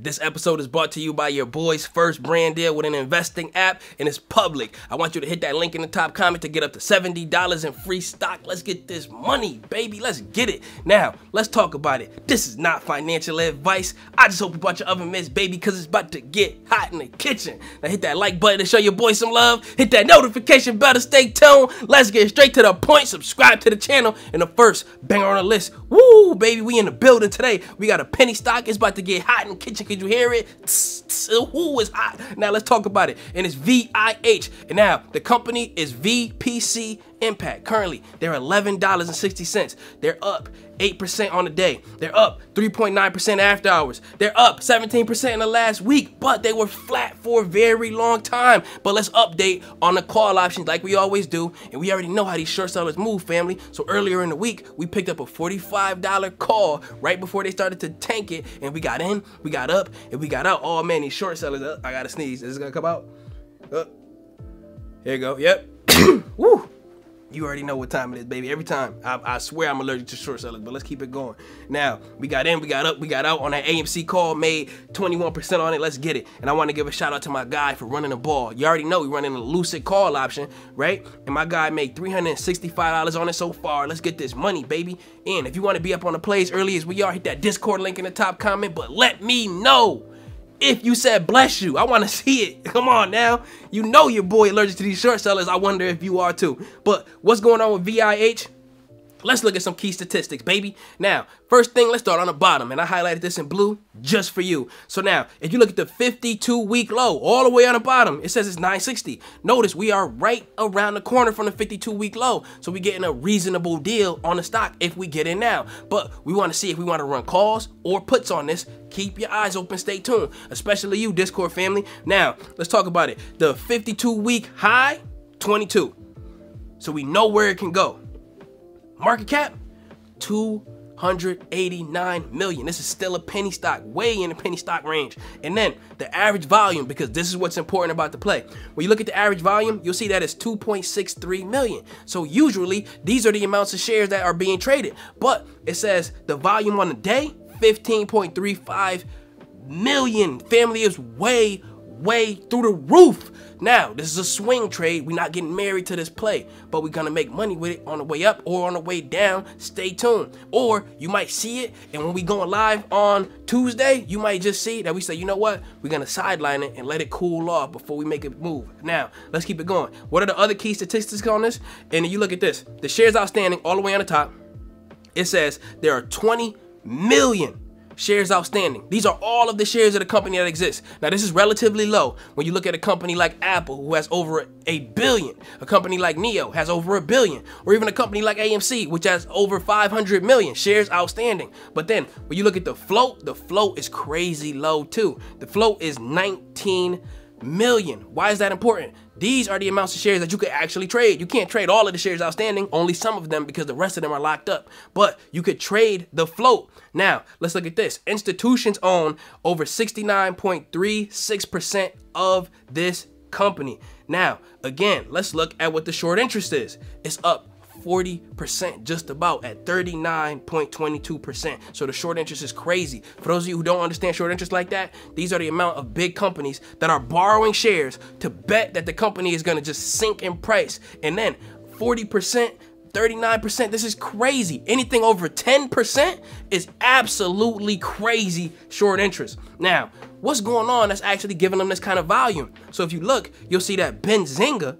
This episode is brought to you by your boy's first brand deal with an investing app, and it's public. I want you to hit that link in the top comment to get up to $70 in free stock. Let's get this money, baby. Let's get it. Now, let's talk about it. This is not financial advice. I just hope you bought your oven mitts, baby, because it's about to get hot in the kitchen. Now, hit that like button to show your boy some love. Hit that notification bell to stay tuned. Let's get straight to the point. Subscribe to the channel. And the first banger on the list, woo, baby, we in the building today. We got a penny stock. It's about to get hot in the kitchen could you hear it? Who is hot? Now let's talk about it. And it's VIH. And now the company is VPC Impact. Currently, they're $11.60. They're up 8% on the day. They're up 3.9% after hours. They're up 17% in the last week, but they were flat for a very long time. But let's update on the call options like we always do. And we already know how these short sellers move, family. So earlier in the week, we picked up a $45 call right before they started to tank it. And we got in, we got up, and we got out. Oh man, these short sellers, uh, I gotta sneeze. Is this gonna come out? Uh, here you go. Yep. Woo. You already know what time it is, baby. Every time. I, I, swear I'm allergic to short sellers, but let's keep it going. Now, we got in, we got up, we got out on that AMC call, made 21% on it. Let's get it. And I want to give a shout out to my guy for running the ball. You already know we running a lucid call option, right? And my guy made $365 on it so far. Let's get this money, baby. And if you want to be up on the plays early as we are, hit that Discord link in the top comment, but let me know if you said bless you. I want to see it. Come on now. You know your boy allergic to these short sellers. I wonder if you are too. But what's going on with VIH? Let's look at some key statistics, baby. Now, first thing, let's start on the bottom. And I highlighted this in blue just for you. So now, if you look at the 52-week low, all the way on the bottom, it says it's 960. Notice we are right around the corner from the 52-week low. So we're getting a reasonable deal on the stock if we get in now. But we want to see if we want to run calls or puts on this. Keep your eyes open, stay tuned. Especially you, Discord family. Now, let's talk about it. The 52-week high, 22. So we know where it can go. Market cap, 289 million. This is still a penny stock, way in the penny stock range. And then the average volume, because this is what's important about the play. When you look at the average volume, you'll see that it's 2.63 million. So usually these are the amounts of shares that are being traded. But it says the volume on the day, 15.35 million. Family is way, way through the roof. Now, this is a swing trade. We're not getting married to this play, but we're gonna make money with it on the way up or on the way down. Stay tuned. Or you might see it, and when we going live on Tuesday, you might just see that we say, you know what, we're gonna sideline it and let it cool off before we make it move. Now, let's keep it going. What are the other key statistics on this? And you look at this, the shares outstanding all the way on the top. It says there are 20 million shares outstanding. These are all of the shares of the company that exists. Now, this is relatively low when you look at a company like Apple, who has over a billion, a company like NIO has over a billion, or even a company like AMC, which has over 500 million shares outstanding. But then when you look at the float, the float is crazy low too. The float is 19 million. Why is that important? These are the amounts of shares that you could actually trade. You can't trade all of the shares outstanding, only some of them because the rest of them are locked up. But you could trade the float. Now, let's look at this. Institutions own over 69.36% of this company. Now, again, let's look at what the short interest is. It's up 40% just about at 39.22%. So the short interest is crazy. For those of you who don't understand short interest like that, these are the amount of big companies that are borrowing shares to bet that the company is going to just sink in price. And then 40% 39%. This is crazy. Anything over 10% is absolutely crazy short interest. Now, what's going on that's actually giving them this kind of volume? So if you look, you'll see that Benzinga,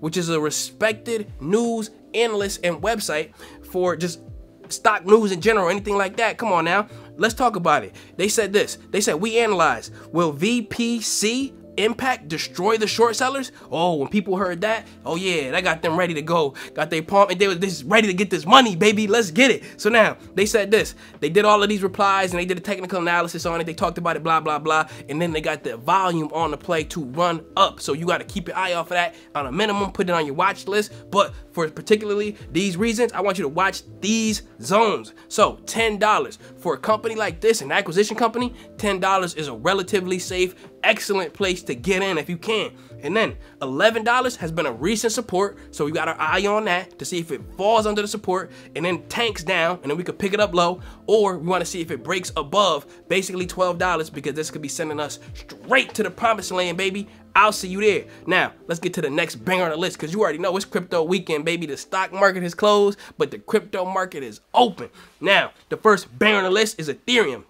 which is a respected news analyst and website for just stock news in general, anything like that. Come on now. Let's talk about it. They said this. They said, we analyze, will VPC impact destroy the short sellers? Oh, when people heard that, oh yeah, that got them ready to go. Got their palm and they were this ready to get this money, baby. Let's get it. So now they said this. They did all of these replies and they did a technical analysis on it. They talked about it, blah blah blah, and then they got the volume on the play to run up. So you got to keep your eye off of that on a minimum. Put it on your watch list. But for particularly these reasons, I want you to watch these zones. So $10 for a company like this, an acquisition company, $10 is a relatively safe, excellent place to get in if you can. And then $11 has been a recent support, so we got our eye on that to see if it falls under the support and then tanks down, and then we could pick it up low, or we want to see if it breaks above basically $12 because this could be sending us straight to the promised land, baby. I'll see you there. Now, let's get to the next banger on the list because you already know it's crypto weekend, baby. The stock market is closed, but the crypto market is open. Now, the first banger on the list is Ethereum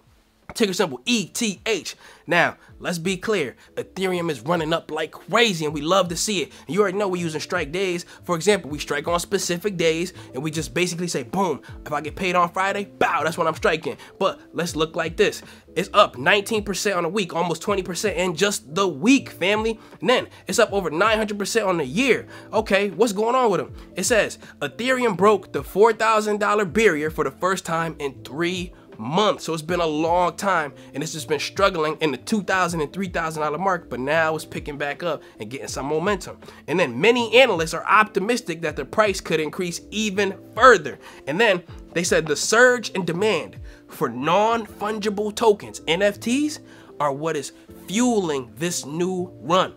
ticker symbol ETH. Now, let's be clear. Ethereum is running up like crazy and we love to see it. And you already know we're using strike days. For example, we strike on specific days and we just basically say, boom, if I get paid on Friday, bow, that's when I'm striking. But let's look like this. It's up 19% on a week, almost 20% in just the week, family. And then it's up over 900% on the year. Okay, what's going on with them? It says Ethereum broke the $4,000 barrier for the first time in three months. So it's been a long time and it's just been struggling in the $2,000 and $3,000 mark, but now it's picking back up and getting some momentum. And then many analysts are optimistic that the price could increase even further. And then they said the surge in demand for non-fungible tokens, NFTs, are what is fueling this new run.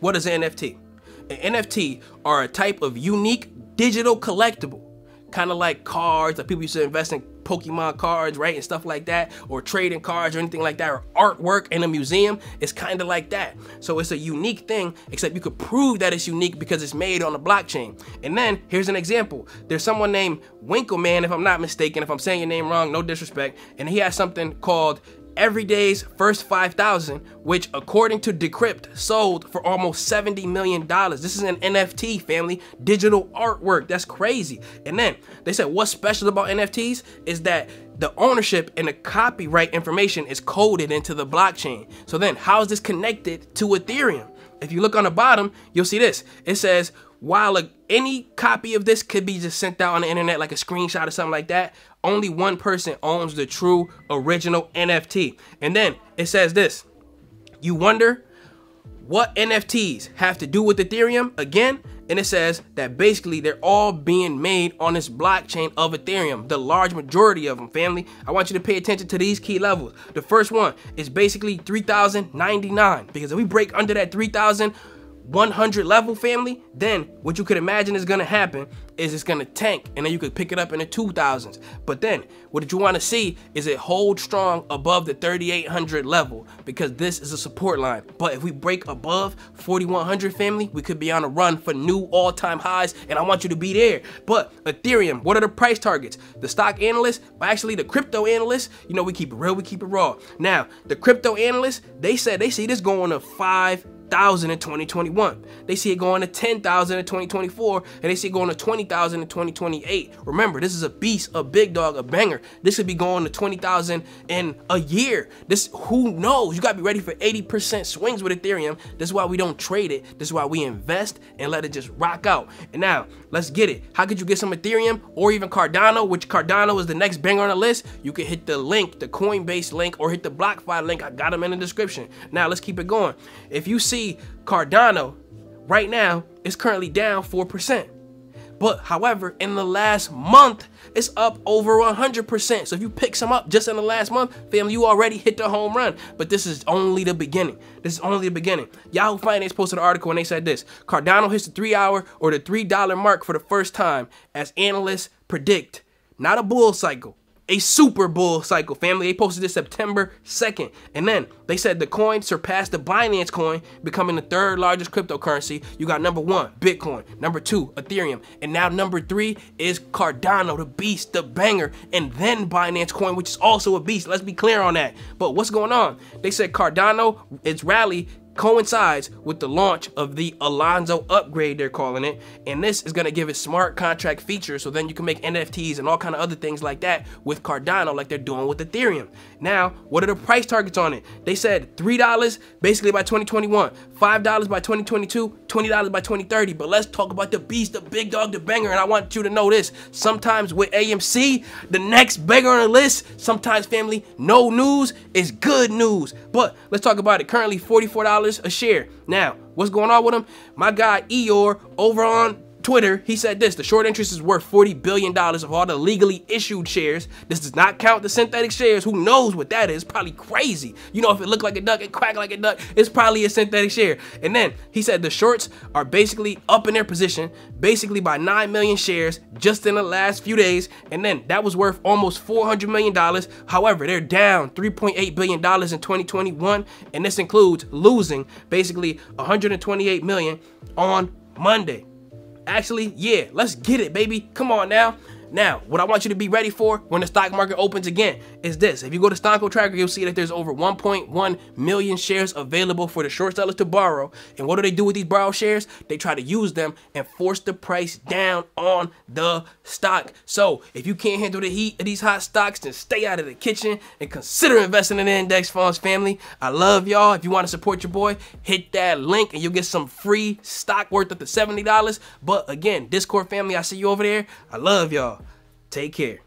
What is an NFT? An NFT are a type of unique digital collectible, kind of like cards that people used to invest in Pokemon cards, right, and stuff like that, or trading cards or anything like that, or artwork in a museum. It's kind of like that. So it's a unique thing, except you could prove that it's unique because it's made on the blockchain. And then here's an example. There's someone named Winkelmann, if I'm not mistaken, if I'm saying your name wrong, no disrespect, and he has something called Everydays first 5,000, which according to Decrypt sold for almost $70 million. This is an NFT family, digital artwork. That's crazy. And then they said what's special about NFTs is that the ownership and the copyright information is coded into the blockchain. So then how is this connected to Ethereum? If you look on the bottom, you'll see this. It says while a, any copy of this could be just sent out on the internet like a screenshot or something like that, only one person owns the true original NFT. And then it says this. You wonder what NFTs have to do with Ethereum? Again, and it says that basically they're all being made on this blockchain of Ethereum, the large majority of them, family. I want you to pay attention to these key levels. The first one is basically 3099 because if we break under that 3000, 100 level family, then what you could imagine is gonna happen is it's gonna tank and then you could pick it up in the 2000s. But then what you wanna see is it hold strong above the 3800 level because this is a support line. But if we break above 4100 family, we could be on a run for new all time highs and I want you to be there. But Ethereum, what are the price targets? The stock analysts, actually the crypto analysts, you know, we keep it real, we keep it raw. Now, the crypto analysts, they said they see this going to five 1,000 in 2021. They see it going to 10,000 in 2024, and they see it going to 20,000 in 2028. Remember, this is a beast, a big dog, a banger. This could be going to 20,000 in a year. This, who knows? You gotta be ready for 80% swings with Ethereum. This is why we don't trade it. This is why we invest and let it just rock out. And now, let's get it. How could you get some Ethereum or even Cardano, which Cardano is the next banger on the list? You can hit the link, the Coinbase link, or hit the BlockFi link. I got them in the description. Now, let's keep it going. If you see see Cardano right now is currently down 4%. But however, in the last month, it's up over 100%. So if you pick some up just in the last month, fam, you already hit the home run. But this is only the beginning. This is only the beginning. Yahoo Finance posted an article and they said this Cardano hits the three hour or the $3 mark for the first time as analysts predict. Not a bull cycle, a Super Bull cycle, family. They posted this September 2nd. And then they said the coin surpassed the Binance coin, becoming the third largest cryptocurrency. You got number one, Bitcoin. Number two, Ethereum. And now number three is Cardano, the beast, the banger. And then Binance coin, which is also a beast. Let's be clear on that. But what's going on? They said Cardano, its rally coincides with the launch of the Alonzo upgrade they're calling it and this is going to give it smart contract features so then you can make NFTs and all kind of other things like that with Cardano like they're doing with Ethereum. Now, what are the price targets on it? They said $3 basically by 2021, $5 by 2022, $20 by 2030. But let's talk about the beast, the big dog, the banger and I want you to know this. Sometimes with AMC, the next banger on the list, sometimes family, no news is good news. But let's talk about it. Currently $44 a share. Now, what's going on with them? My guy Eeyore over on Twitter, he said this the short interest is worth $40 billion of all the legally issued shares. This does not count the synthetic shares. Who knows what that is? Probably crazy. You know, if it looked like a duck, it quacked like a duck, it's probably a synthetic share. And then he said the shorts are basically up in their position, basically by 9 million shares just in the last few days. And then that was worth almost $400 million. However, they're down $3.8 billion in 2021. And this includes losing basically 128 million on Monday. Actually, yeah, let's get it, baby. Come on now. Now, what I want you to be ready for when the stock market opens again is this. If you go to Stonko Tracker, you'll see that there's over 1.1 million shares available for the short sellers to borrow. And what do they do with these borrowed shares? They try to use them and force the price down on the stock. So if you can't handle the heat of these hot stocks, then stay out of the kitchen and consider investing in index funds family. I love y'all. If you want to support your boy, hit that link and you'll get some free stock worth up to $70. But again, Discord family, I see you over there. I love y'all. Take care.